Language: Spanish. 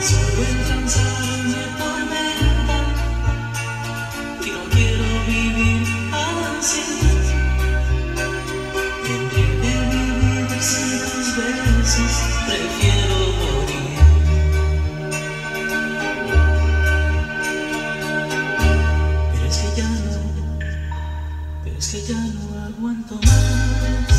Solo entranza tormenta y no quiero vivir así, en vez de vivir ciertas veces, prefiero morir, pero es que ya no, pero es que ya no aguanto más.